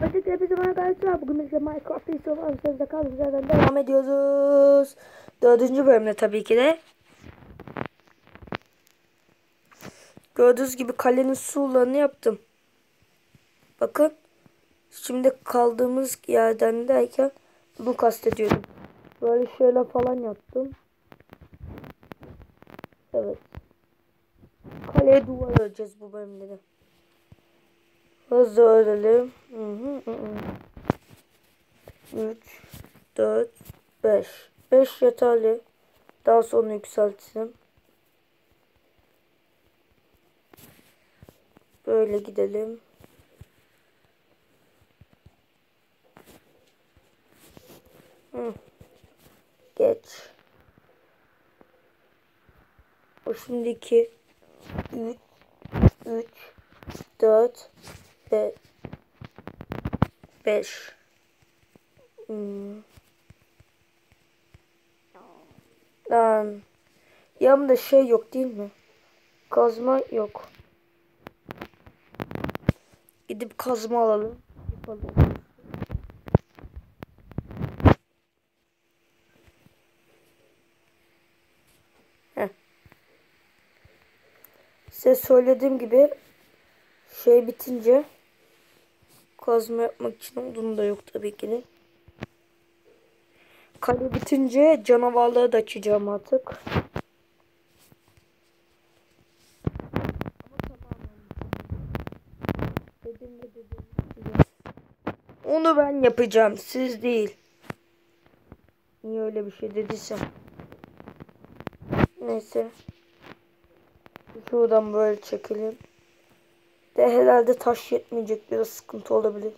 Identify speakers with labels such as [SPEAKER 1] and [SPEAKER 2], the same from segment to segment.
[SPEAKER 1] Öncelikle hepinize merhaba arkadaşlar. Bugün birlikte Minecraft istiyorum. Sözde kaldığımız yerden devam ediyoruz. Dördüncü bölümde tabii ki de. Gördüğünüz gibi kalenin sularını yaptım. Bakın. Şimdi kaldığımız yerden derken bunu kastediyorum. Böyle şöyle falan yaptım. Evet. Kaleye duvar öreceğiz bu bölümde de. Hızlı örelim. 3, 4, 5. 5 yeterli. Daha sonra yükseltsin. Böyle gidelim. Hı. Geç. O şimdiki 3 3 4 ve 5 hmm. Lan yanımda şey yok değil mi? Kazma yok. Gidip kazma alalım. Yapalım. Size söylediğim gibi şey bitince kazma yapmak için olduğunu da yok tabii ki de. Kale bitince canavarları da açacağım artık. Onu ben yapacağım, siz değil. Niye öyle bir şey dediysem. Neyse. Şuradan böyle çekelim. De herhalde taş yetmeyecek biraz sıkıntı olabilir.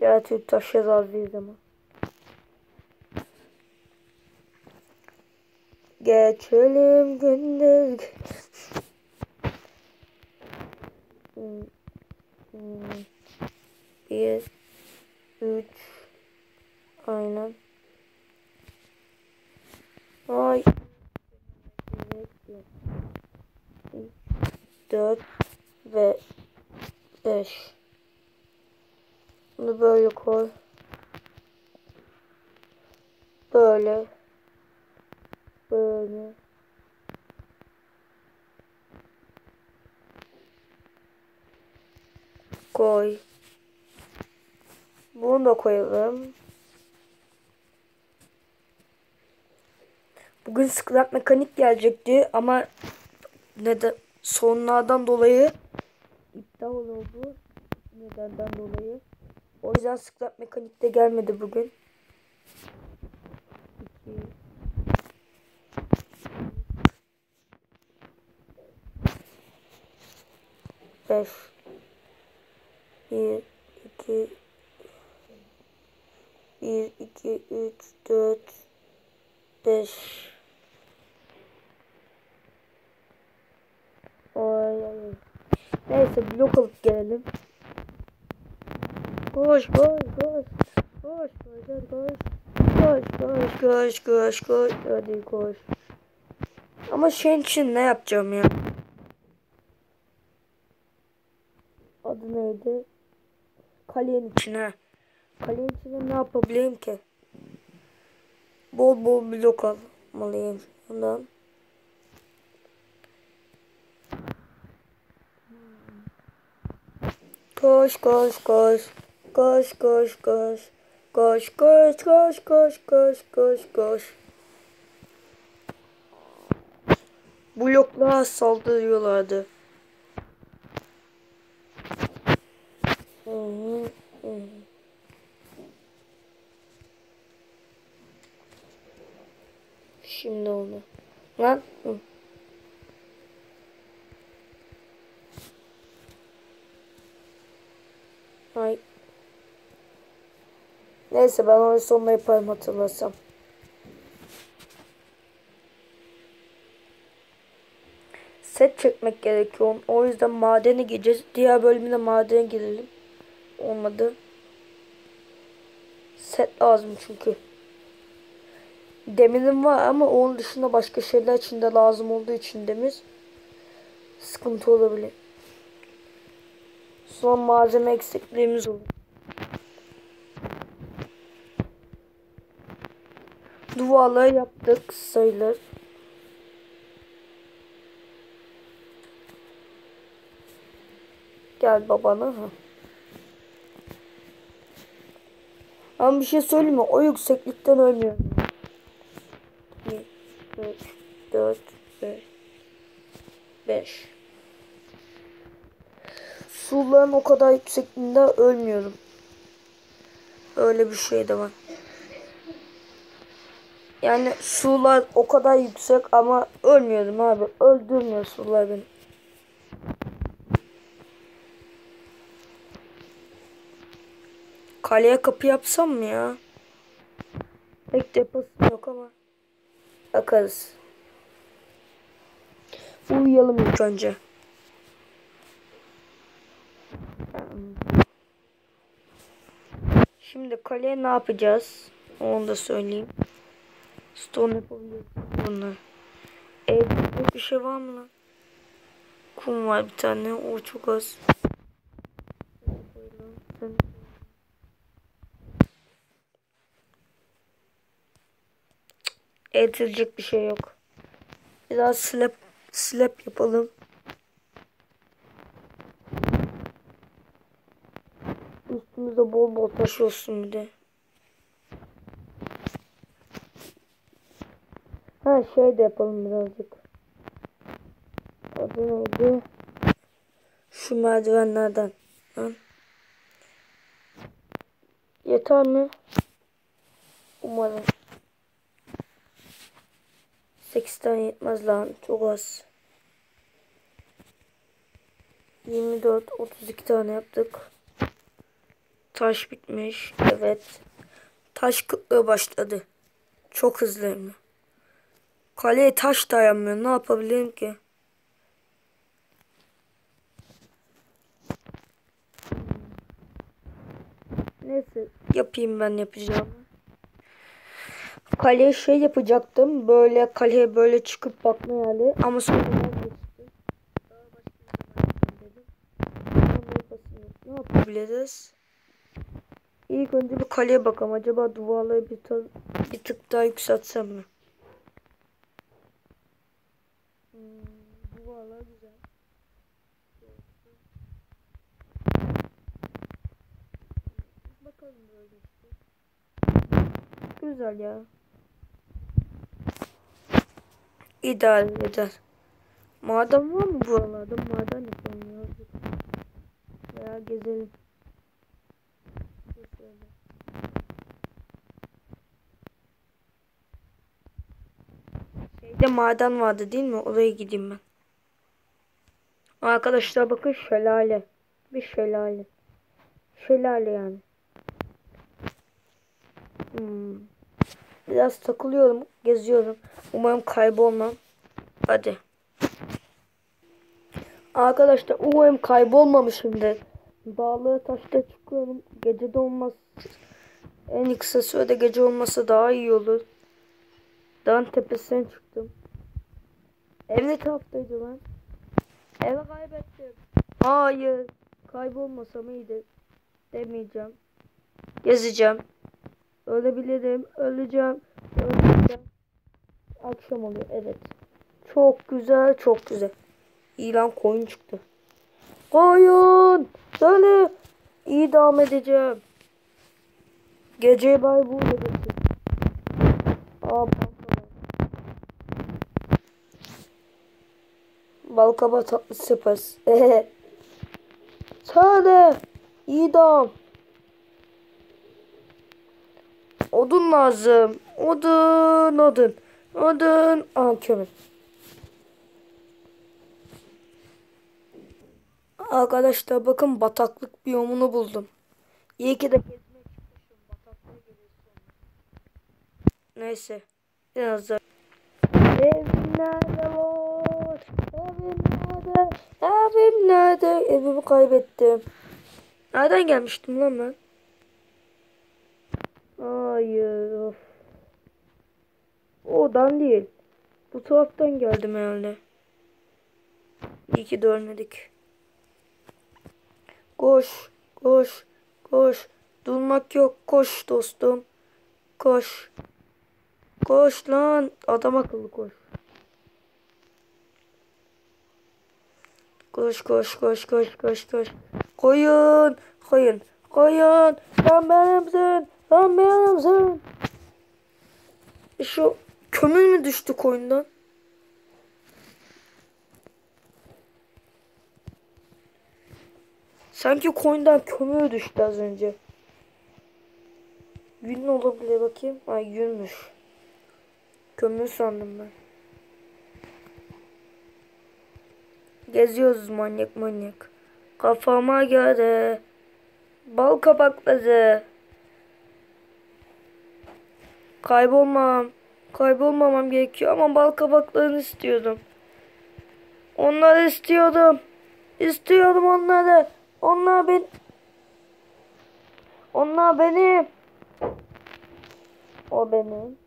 [SPEAKER 1] Ya Türk taş yazarlıyız ama. Geçelim gündüz. Hmm, hmm. Bir, üç, aynen. Ay. 4 ve 5 Bunu böyle koy. Böyle. Böyle. Koy. Bunu da koyalım. Bugün scrap mekanik gelecekti ama neden sorunlardan dolayı iptal oldu. Nedenden dolayı. O yüzden scrap mekanik de gelmedi bugün. 2 5 1 2 1 2 3 4 5 Ay, ay. Neyse blok alıp gelelim. Koş koş koş. Koş koş koş. Koş koş koş koş koş. Hadi koş. Ama şeyin için ne yapacağım ya? Adı neydi? Kalenin içine. Kalenin içine ne yapabileyim ki? Bol bol blok almalıyım şundan. Koş koş koş. Koş koş koş. Koş koş koş koş koş koş koş. Bloklara saldırıyorlardı. Şimdi oldu. Lan. Hı. Ay. Neyse ben onu sonuna yaparım hatırlasam. Set çekmek gerekiyor. O yüzden madene gideceğiz. Diğer bölümde madene girelim. Olmadı. Set lazım çünkü. Demirim var ama onun dışında başka şeyler için de lazım olduğu için demir. sıkıntı olabilir. Son malzeme eksikliğimiz olur. Duvarları yaptık sayılır. Gel babana. Ama bir şey söyleyeyim mi? O yükseklikten ölmüyorum. 2, 3, 4, 5, 5. Suların o kadar yüksekliğinde ölmüyorum. Öyle bir şey de var. Yani sular o kadar yüksek ama ölmüyorum abi. Öldürmüyor sular beni. Kaleye kapı yapsam mı ya? Pek deposu yok ama. Bakarız. Uyuyalım ilk önce. Şimdi kaleye ne yapacağız? Onu da söyleyeyim. Stone yapabiliriz bunlar. Evde bir şey var mı lan? Kum var bir tane. O çok az. Edilecek bir şey yok. Biraz slap slap yapalım. Üstümüzde bol bol taş olsun bir de. Ha şey de yapalım birazcık. Adı neydi? Şu merdivenlerden. Lan. Yeter mi? Umarım. 8 tane yetmez lan. Çok az. 24, 32 tane yaptık. Taş bitmiş. Evet. Taş kıtlığı başladı. Çok hızlı hem. Kaleye taş dayanmıyor. Ne yapabilirim ki? Neyse yapayım ben yapacağım. Kaleye şey yapacaktım. Böyle kaleye böyle çıkıp bakma yerli. Ama sonra vazgeçtim. Daha. Ne yapabiliriz? İlk önce bir kaleye bakalım. Acaba duvarları bir, bir tık daha yükseltsem mi? Hmm, duvarlar güzel. Bakalım böyle işte. Güzel ya. İdeal eder. Maden var mı buralarda? Maden yapalım ya. Veya gezelim. Şeyde maden vardı değil mi? Oraya gideyim ben. Arkadaşlar bakın şelale. Bir şelale. Şelale yani. Hmm. Biraz takılıyorum, geziyorum. Umarım kaybolmam. Hadi. Arkadaşlar umarım kaybolmamışımdır. Dağlara taşta çıkıyorum. Gece de olmaz. En kısa sürede gece olması daha iyi olur. Dağın tepesine çıktım. Ev ne taraftaydı lan? Evi kaybettim. Hayır. Kaybolmasam iyiydi. Demeyeceğim. Gezeceğim. Ölebilirim. Öleceğim. Öleceğim. Akşam oluyor. Evet. Çok güzel. Çok güzel. İlan koyun çıktı. Koyun. Seni idam edeceğim. Geceyi bay burada geçir. Aa balkaba. Balkaba tatlı sıpas. Seni idam. Odun lazım. Odun, odun. Odun. Aa kömür. Arkadaşlar bakın bataklık biyomunu buldum. İyi ki de gezmeye. Neyse. Biraz da. Evim nerede var? Evim nerede? Evim nerede? Evimi kaybettim. Nereden gelmiştim lan ben? Hayır. Of. Oradan değil. Bu taraftan geldim herhalde. İyi ki de. Koş, koş, koş. Durmak yok. Koş dostum. Koş. Koş lan. Adam akıllı koş. Koş koş koş koş koş koş. Koyun. Koyun. Koyun. Sen benimsin. Sen benimsin. E Şu kömür mü düştü koyundan? Sanki koyundan kömür düştü az önce. Yün olabilir bakayım. Ay yünmüş. Kömür sandım ben. Geziyoruz manyak manyak. Kafama göre. Bal kabakları. Kaybolmam. Kaybolmamam gerekiyor ama bal kabaklarını istiyordum. Onları istiyordum. İstiyorum onları. Onlar ben. Onlar benim. O benim.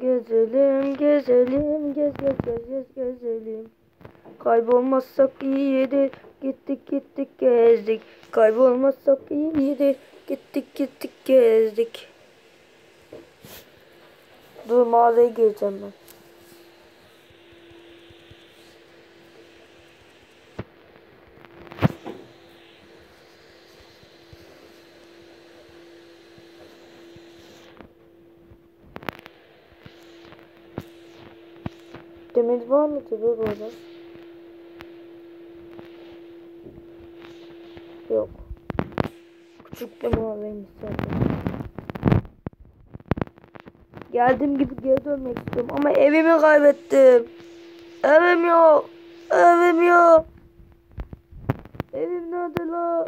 [SPEAKER 1] Gezelim, gezelim, gez gez gez gez gezelim. Kaybolmazsak iyidir. Gittik gittik gezdik. Kaybolmazsak iyidir. Gittik gittik gezdik. Dur mağaraya gireceğim ben. Demir var mı tabi burada? Yok. Bir mağaraymış zaten. Geldiğim gibi geri dönmek istiyorum ama evimi kaybettim. Evim yok. Evim yok. Evim nerede la?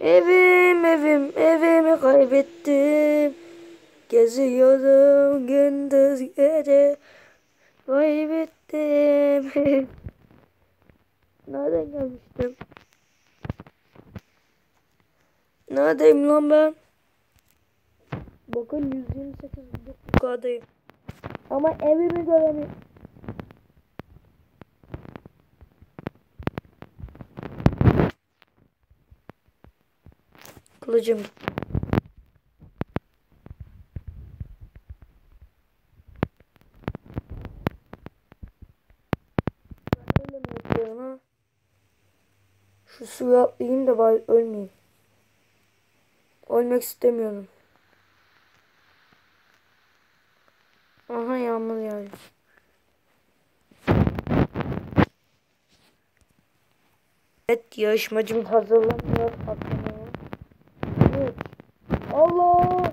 [SPEAKER 1] Evim evim evimi kaybettim. Geziyorum gündüz gece. Kaybettim. Nereden gelmiştim? Neredeyim lan ben? Bakın 128 yukarıdayım. Ama evimi göremiyorum. Kılıcım. Şu suya atlayayım da bari ölmeyeyim. Ölmek istemiyorum. Aha yağmur yağıyor. Evet yarışmacım hazırlanıyor atlamaya. Evet. Allah!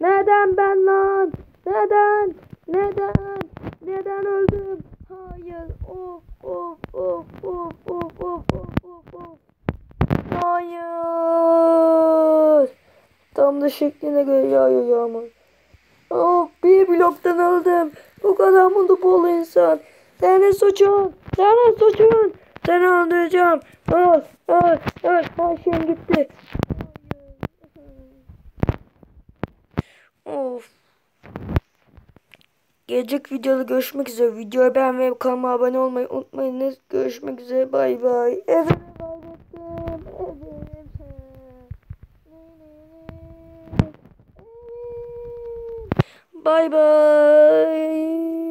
[SPEAKER 1] Neden ben lan? Neden? Neden? Neden öldüm? Hayır. Of of of of. Hayır. Tam da şekline göre yağıyor yağmur. Of bir bloktan öldüm. Bu kadar mutlu bol insan. Senin suçun. Senin suçun. Seni öldüreceğim. Öl, öl, öl. Her şeyim gitti. Of. Gelecek videoda görüşmek üzere. Videoyu beğenmeyi kanalıma abone olmayı unutmayınız. Görüşmek üzere. Bay bay. Evimi Bye bye.